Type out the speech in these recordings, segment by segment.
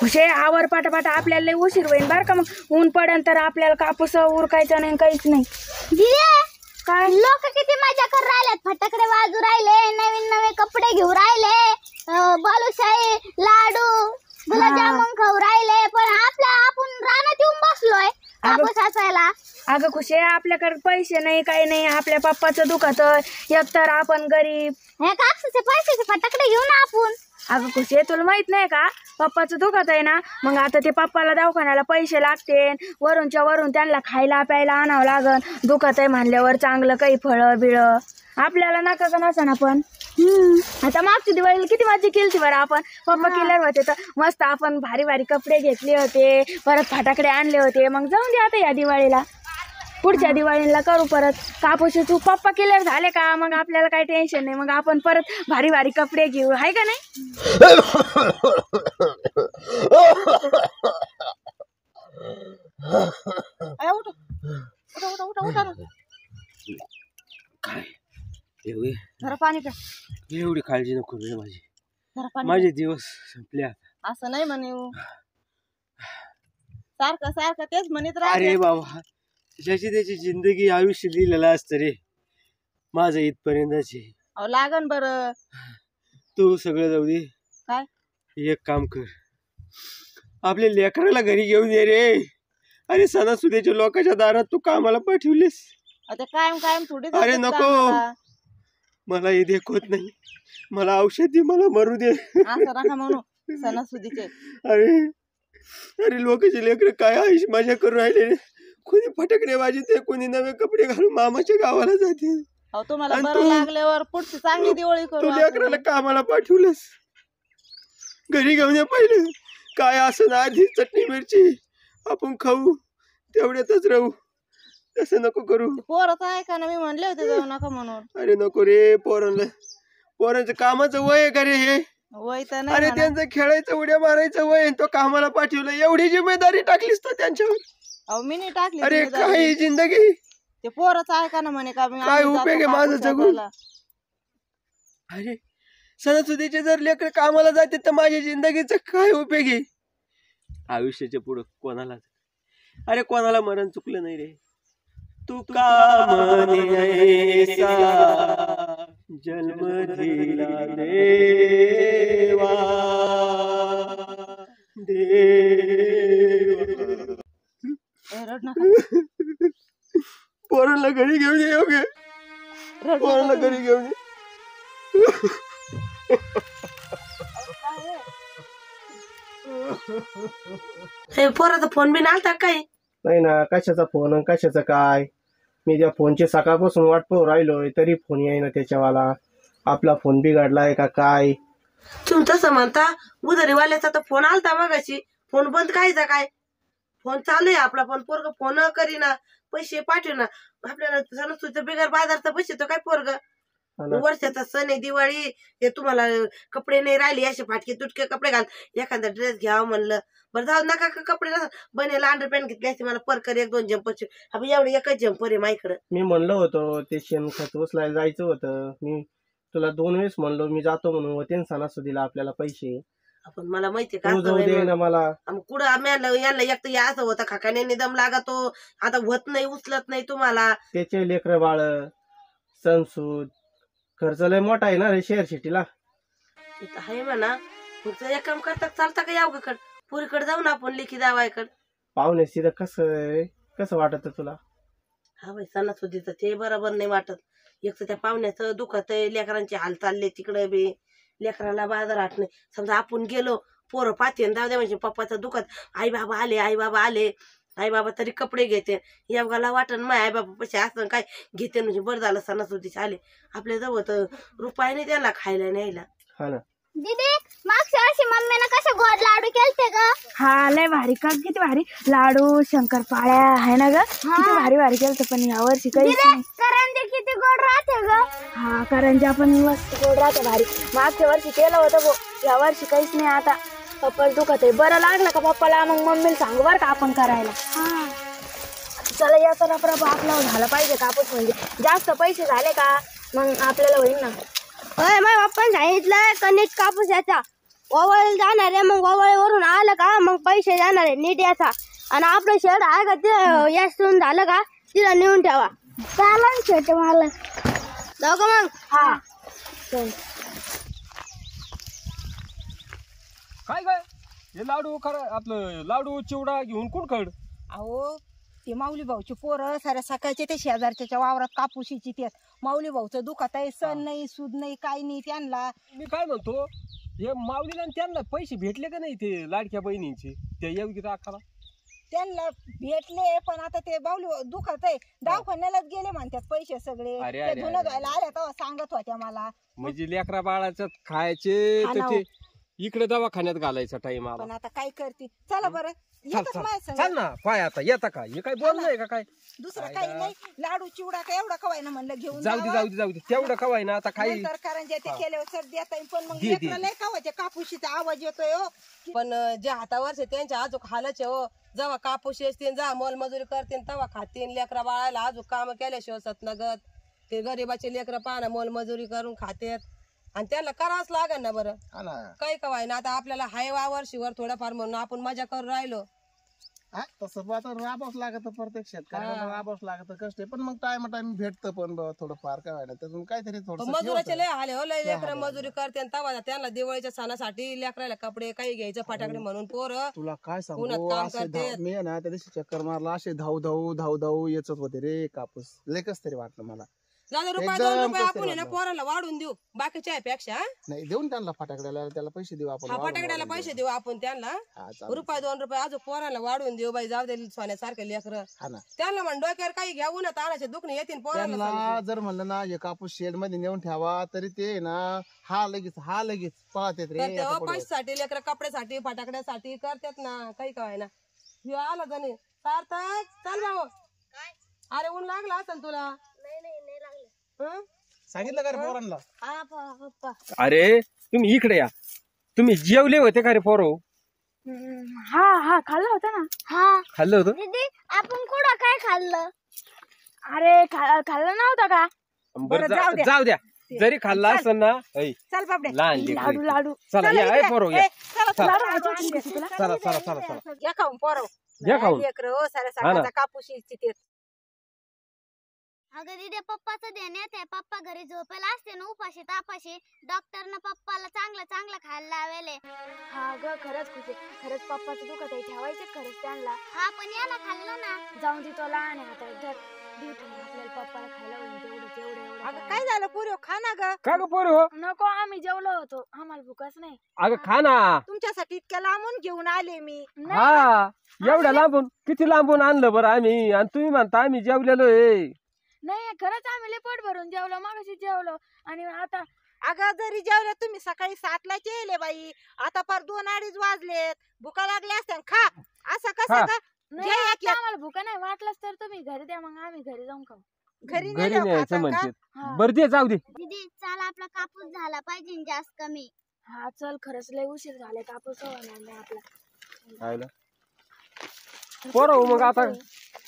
खुशे आवर पाटापाटा आपल्याला लय उशीर होईल बरं का मग. ऊन पडन तर आपल्याला कापूस उरकायचा नाही काहीच नाही. काय? लोक किती मजा कर राहिलेत फटाकडे वाजू राहिले नवीन नवे कपडे घेऊ राहिले अं, बालुशाही लाडू गुलाबजामुन खाऊ राहिले पण आपल्या आपण रानात येऊन बसलोय. कापूस असायला. अगं खुशे आपल्याकडे पैसे नाही काही नाही. आपल्या पप्पाचं दुखत एकतर आपण गरीब. हे कापसाचे पैशाचे फटाकडे घेऊ ना आपण. अगं खुशे तुला माहीत नाही का? पप्पाचं दुखत आहे ना? मग आता ते पप्पाला दवाखान्याला पैसे लागते. वरूनच्या वरून त्यांना खायला प्यायला आणावं लागन. दुखत आहे म्हणल्यावर चांगलं काही फळं बिळं. आपल्याला नका का नसा ना पण? आता मागच्या दिवाळीला किती मजा केली बरं आपण. पप्पा केल्यावर होते तर मस्त आपण भारी भारी कपडे घेतले होते परत फटाकडे आणले होते. मग जाऊन दे आता या दिवाळीला. पुढच्या दिवाळीला करू परत. कापूस तू पप्पा केल्यावर झाले का? मग आपल्याला काही टेन्शन नाही. मग आपण परत भारी भारी कपडे घेऊ. आहे का नाही? काय? एवढी जरा पाणी प्या. एवढी काळजी नको रे माझी. जरा पाणी माझे दिवस संपले आता. प्या. असं नाही म्हणे हो. सारखं सारखं तेच म्हणत अरे बाबा ज्याची त्याची जिंदगी आयुष्य दिलेलं असतं रे. माझं इथपर्यंतच. आहे अहो लागन बर. तू सगळं जाऊ दे. काय? एक काम कर. आपल्या लेकराला घरी घेऊन ये रे. अरे सणासुदीच्या लोकांच्या दारात तू कामाला पाठवलीस. आता कायम कायम थोडी अरे नको. मला हे देखवत नाही. मला औषध दे मला मरू दे. असं नका म्हणू. सणासुदीचे. अरे अरे लोकांचे लेकर काय आयुष मजा करून राहिले. कोणी फटकडे वाजते कोणी नवे कपडे घालून मामाच्या गावाला जाते. अहो तुम्हाला आणि बरं तू- लागल्यावर पुढची चांगली दिवाळी तू करू लेकराला. कामाला पाठवलंस. घरी घेऊन ये पहिले. काय असं ना आधी चटणी मिरची आपण खाऊ तेवढ्यातच राहू. तसं नको करू पोरच आहे का ना मी म्हणले होते जाऊ नका म्हणून अरे नको रे पोरांना पोरांचं कामाचं वय आहे का रे हे वय तर अरे नाही म्हणा. त्यांचं खेळायचं उड्या मारायचं वय आहे. तो कामाला पाठवलं एवढी जिम्मेदारी टाकलीस तर त्यांच्यावर अहो मी नाही टाकली अरे. काय जिंदगी ते पोरच आहे का ना म्हणे का मी काय आम्ही उपयोग आहे माझं कापूस जगून? कापायला. अरे सणासुदीचे जर लेकर कामाला जाते तर माझ्या जिंदगीचा काय उपयोग आहे आयुष्याच्या पुढं कोणाला अरे कोणाला मरण चुकलं नाही रे तू का ऐसा जन्म दिला देवा। देवा। पोरांना घरी घेऊन ये योग्य पोरांना घरी घेऊन ये. पोराचा फोन बिन आलता काय नाही ना कशाचा फोन आणि कशाचं काय? मी त्या फोनची सकाळपासून वाट पाहू राहिलोय तरी फोन येईना त्याच्यावाला. आपला फोन बिघडलाय का काय? तुम्ही तसं म्हणता उदरीवाल्याचा तर फोन आलता मगाशी. फोन बंद कायचा काय? फोन चालू आहे आपला पण पोरग फोन करीना पैसे पाठवना. आपल्याला सणसुदीचं बिगर बाजारचा पैसे तो काय पोरग? वर्षाचा सण आहे दिवाळी हे तुम्हाला कपडे नाही राहिले असे फाटके तुटके कपडे घाल एखादा ड्रेस घ्यावं म्हणलं. बरं जाऊ नका का कपडे बनेला अंडर पॅन्ट घेतली असते मला परकर एक दोन आपण एवढे एकच जम्पर आहे माझ्याकडं. मी म्हणलं होतं ते शेणखत उचलायला जायचं होतं. मी तुला दोन वेळेस म्हणलो मी जातो म्हणून होते सणासुदीला आपल्याला पैसे. आपण मला माहितीये का मला. कुठं आम्ही यांना एक तर या असं होतं खाकाने दम लागतो. आता होत नाही उचलत नाही तुम्हाला. त्याचे लेकर बाळ सणसूद खर्च लय मोठा आहे ना रे शेअर सिटीला तिथं आहे म्हणा. तुमचं एक काम करता चालता का यावकडे पुरीकडे जाऊ ना आपण लेखी जावायकडे पाहुणे तिथं कसं आहे? कसं वाटत तुला? हा बाई सणासुदीचं ते बरोबर नाही वाटत. एक तर त्या पाहुण्याचं दुखत आहे लेकरांचे हाल चालले तिकडे बी. लेकराला बाजार हाट नाही. समजा आपण गेलो पोरं पाहते जाऊ दे म्हणजे पप्पाचं दुखत. आई बाबा आले आई बाबा आले. आई बाबा तरी कपडे घेते. यावगाला वाटण माय आई बाबा पैसे असं काय घेते म्हणजे बरं झालं सणासुदीचे आले. आपल्या जवळ तर रुपये नाही त्याला खायला न्यायला. हा ना. दीदी मागच्या वर्षी मम्मीनं कसे गोड लाडू केलते ग? हा लय भारी का? किती भारी. लाडू शंकरपाळ्या आहे ना ग? किती भारी भारी केलं पण या वर्षी काहीच दिदे नाही. करंजी किती गोड राहते ग? हा कारण जे आपण मस्त गोड राहते भारी. मागच्या वर्षी केलं होतं भो या वर्षी काहीच नाही आता. पप्पाला दुखत आहे. बरं लागलं का पप्पाला? मग मम्मीला सांगू बरं का आपण करायला. चला याचा रपरप आपला झाला पाहिजे कापूस म्हणजे. जास्त पैसे झाले का? मग आपल्याला होईल ना. होय माझ्या पप्पाने सांगितलं कणिक कापूस याचा. ओवळ जाणार आहे मग ओवळीवरून आलं का? मग पैसे जाणार आहे नीट याचा. आणि आपलं शेड आहे का ते यासून झालं का? तिला नेऊन ठेवा. चालन शेट मला जाऊ का मग? हा. काय काय हे लाडू खरं आपलं लाडू चिवडा घेऊन कोण कड अहो ते माऊली भाऊची पोरं साऱ्या सकाळचे ते शेजारच्या वावरात कापूशीची ते. माऊली भाऊचं दुखात आहे सण नाही सूद नाही काही नाही त्यांना. मी काय म्हणतो हे माऊलीला आणि त्यांना पैसे भेटले का नाही ते लाडक्या बहिणींचे? त्या योगिता अक्काला त्यांना भेटले पण आता ते बाऊली भाऊ दुखत आहे. दवाखान्यालाच गेले म्हणतात पैसे सगळे. अरे, ते अरे, धुणं अरे. धुवायला आल्या तेव्हा सांगत होत्या मला. म्हणजे लेकरा बाळाचं खायचे तर इकडे दवाखान्यात घालायचा टाइम आला. पण आता काय करते? चला बरं चाल येतच चाल. माझ्या चाल संग ना पाय आता येता का? हे काय बोल नाही का काय? दुसरं काही नाही लाडू चिवडा काय एवढा कवाय ना म्हणलं घेऊन जाऊ दे. जाऊ दे जाऊ दे. तेवढं कवाय ना आता काही नंतर करंज्या ते केल्यावर सर देता येईल पण मग दे, दे, लेकरं लय कावाचे कापूशीचा आवाज येतोय हो. पण अं, जे हातावरचे त्यांच्या आजूक हालच हो. जेव्हा कापूस असतील जा मोलमजुरी करतील तेव्हा खातील लेकरा बाळाला आजूक काम केल्याशिवाय सतनगत. ते गरीबाचे लेकरं पाहणं मोलमजुरी करून खातेत. आणि त्यांना करावंच लागेल ना बरं. काही कवाय ना आता आपल्याला हाय वावर शिवर थोडंफार म्हणून आपण मजा करून राहिलो. हा तसं बा आता राबावच लागत प्रत्येक शेतकऱ्याला राबावच लागत कष्ट. आहे. पण मग टाइम टाइम भेटतं पण थोडं फार काय व्हायला त्यातून काहीतरी पण थोडं मजुराचे लय आले हो लय लेकरं मजुरी करते आणि तेव्हा त्यांना दिवाळीच्या सणासाठी लेकराला कपडे काही घ्यायचं फटाकडे म्हणून पोरं तुला काय सांगू? उन्हात काम असे करतेत. धाव- मी आहे ना त्या दिवशी चक्कर मारला असे धाव धाव धाव धाव येचत होते रे कापूस. लेकच तरी वाटलं मला. जाऊ दे, रुपये एकदम दोन रुपये आपण आहे ना. पोराला वाढून देऊ बाकीच्या पेक्षा नाही देऊन त्यांना फटाकड्याला त्याला पैसे देऊ आपण हा फटाकड्याला पैसे देऊ आपण त्यांना. हा चालेल. रुपये दोन रुपये अजून पोराला वाढून देऊ बाई जाऊ दे सोन्यासारखे लेकर हा ना त्यांना म्हण डोक्यावर काही घेऊन ताणाचे दुखणे येतील पोराला त्यांना जर म्हणलं ना हे कापूस शेडमध्ये नेऊन ठेवा तरी ते ना हा लगेच हा लगेच पळतात रे करते आता हो पुढं. पैशासाठी लेकर कपड्यासाठी फटाकड्यासाठी करतात ना काही काय ना ह्यो आला जणी सार्थक चल भाऊ अरे ऊन लागला असेल तुला हं? सांगितलं का रे पोरांना? हा प- पप्पा. अरे तुम्ही इकडे या. तुम्ही जेवले होते का रे पोरो? हम्म, हा हा खाल्ला होता ना. हा. खाल्लं होतं? दीदी आपण कुठं काय खाल्लं? अरे खा खाल्ला नव्हता का? बरं बरं, जाऊ जा- द्या. जाऊ द्या. जरी खाल्ला असेल ना ऐ, चल लहान लाडू लेकरं. लाडू चला या ऐ पोरो या. चला चला. लाडू खायचे होते का तुला? चला चला चला चला. घ्या खाऊन पोरव घ्या खाऊन. लेकर हो साऱ्या हा ना. सकाळचा कापूशीची ते अगं दिदे पप्पाचं देण्यात आहे पप्पा घरी झोपेला असते ना उपाशी तापाशी. डॉक्टरनं पप्पाला चांगलं चांगलं खायला लावेले. हा ग खरंच खुशी. खरंच पप्पाचं दुखत आहे ठेवायचं खरंच त्यांना. हा पण याला खाल्लं ना. जाऊन दे तो लहान आहे आता दे तुम्ही आपल्याला पप्पाला खायला होईल तेवढं तेवढं एवढं अगं काय. काय झालं पुरी? खा ना ग. का ग पोरो? हो नको आम्ही जेवलो होतो. आम्हाला भूकच नाही. अगं खा ना. तुमच्यासाठी इतक्या लांबून घेऊन आले मी. हा एवढ्या लांबून? किती लांबून आणलं बरं आम्ही? आणि तुम्ही म्हणता आम्ही जेवलेलो आहे. नाही खरंच आम्ही लय पोट भरून जेवलो मागाशी जेवलो. आणि आता अगं जरी जेवले तुम्ही सकाळी सातला जेवले बाई. आता पार दोन अडीच वाजलेत. भुका लागल्या असत्या खा. असं. कसं का नाही जे आता एक- आम्हाला भूका नाही वाटलंच तर तुम्ही घरी द्या मग आम्ही घरी जाऊन खाऊ. घरी घरी नेल्यावर न्यायचं खाता का? म्हणते हा. बरं दे जाऊ दे. दीदी चला आपला कापूस झाला पाहिजे न जास्त कमी. हा चल खरंच लय उशीर झाले कापूस होणार नाही आपला. खायला. पोरो मग आता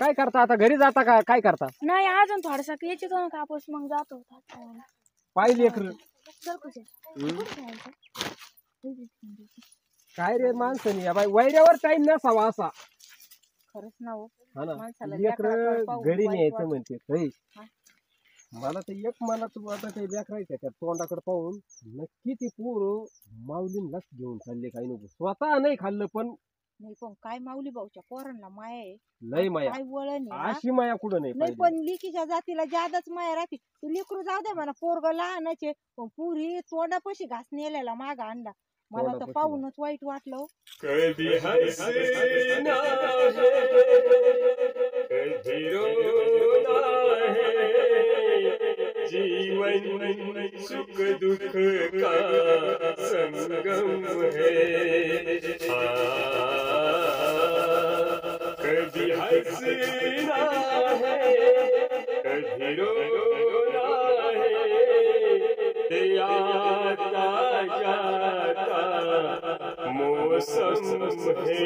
काय करता आता? घरी जाता का? काय करता? नाही अजून थोडासा यायची तो ना कापूस मग जातो. पाहिली लेकर चल कुठे काय रे माणसाने? या बाई वैऱ्यावर टाइम नसावा असा. खरंच ना हो. हा ना. माणसाला लेकर लेकराकडे पाहून घरी वाईट न्यायचं वाटतं. म्हणते. मला तर एक मनात आता ते लेकरायचं त्या तोंडाकडे पाहून नक्की ते पोर माऊलींनाच घेऊन चालले काही नको. स्वतः नाही खाल्लं पण नाही पण काय माऊली भाऊच्या पोरांना माया आहे. लय माया. काय वळण आहे हा? अशी माया कुठं नाही नाही पण लिकीच्या जातीला जादाच माया राहते. तू लिकरू जाऊ दे म्हणा पोरग लहानच आहे. पण पुरी तोंडापाशी घास नेलेला माग आणला मला तर तोंडापाशी. पाहूनच वाईट वाटलं हो. कभी हंसना है कभी रोना है जीवन सुख दुख का संगम है? संभे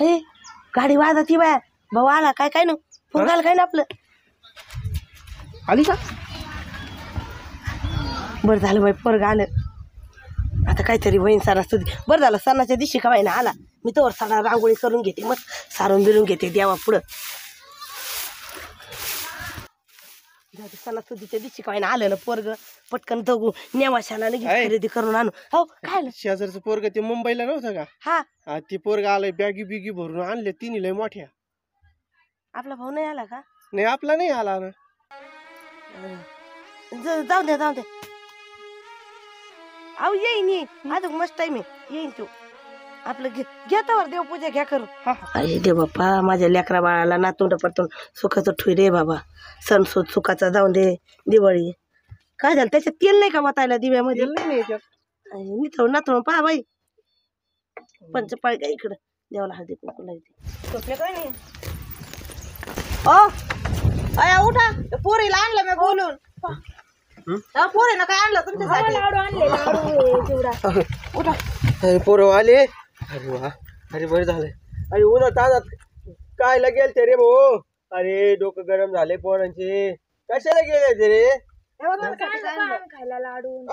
हे गाडी वाजती बाय. भाऊ आला काय काय ना? फुगाल काय ना आपलं? आली का? बरं झालं बाई परग आलं. काहीतरी बहीण सणा सुद्धा बरं झालं सणाच्या दिवशी का ना आला. मी तर सणा रांगोळी करून घेते मग सारून बिरून घेते देवा पुढं. सणासुदीच्या दिवशी का ना आलं ना पोरग. पटकन दगू नेवाशाला लगेच. खरेदी करून आणू. हो काय आलं? शेजारचं पोरग ते मुंबईला नव्हतं का? हा. हा ते पोरग आलंय बॅगी बिगी भरून आणले तिन्ही लय मोठ्या. आपला भाऊ नाही आला का? नाही आपला नाही आला ना. ज- जाऊ दे जाऊ दे. अहो येईन येईन. अजून मस्त टाइम आहे. येईन तू. आपलं घे घेतावर देवपूजा घ्या करू अरे दे बाप्पा माझ्या लेकरा बाळाला नातून पडतून सुखाचं ठुई रे बाबा. सण सुद सुखाचा जाऊन दे दिवाळी. काय झालं? त्याच्यात तेल नाही का वाटायला दिव्यामध्ये? तेल नाही ना याच्यात. निथळून नातून पहा बाई. पंचपाळी का इकडं. देवाला हळदी कुंकू लागते झोपले काय नाही? ओ अया उठा. पोरीला आणलं मी बोलून. पोरीनं काय आणलं तुमच्यासाठी? लाडू आणले लाडू चिवडा. उठा. अरे पोरं आले. अरे वा. अरे बरं झालं. अरे उन्हा ताजात. काय लागेल ते रे भाऊ? अरे डोकं गरम झाले पोरांचे. कशाला गेले ते रे खायला लाडू.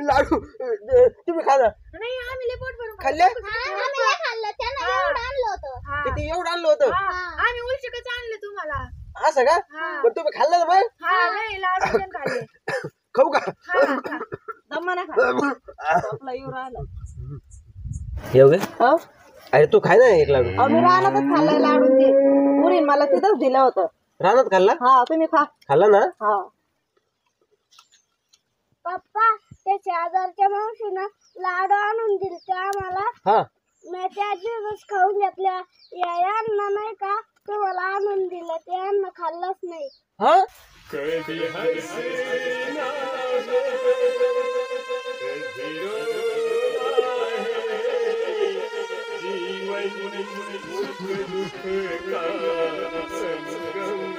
लाडू अ, तुम्ही खा ना नाही आम्ही लय पोट भरून खाल्ले? आम्ही नाही खाल्लं. त्यानं एवढं आणलं होतं. हा. किती एवढं आणलं होतं? आम्ही उलचिकच आणले तुम्हाला. असं का? हा. पण तुम्ही खाल्लं ना मग हा नाही लाडू पण खाल्ले. खाऊ का? हा, हा. दमाना खा आपला येऊ राहिला. येऊ गे हो? अरे तू खाय ना एक लाडू. अहो, मी रानातच खाल्लाय लाडू ते. पुरी मला तिथंच दिलं होतं. रानात खाल्ला? हा तुम्ही खा. खाल्ला ना? हा. पप्पा त्या शेजारच्या मावशीनं लाडू आणून दिले ते आम्हाला. हा. मी त्या दिवस खाऊन घेतल्या. या यांना नाही का ते मला आणून दिलं ते यांना खाल्लंच नाही. हा? जीवन सुख दुःख का संगम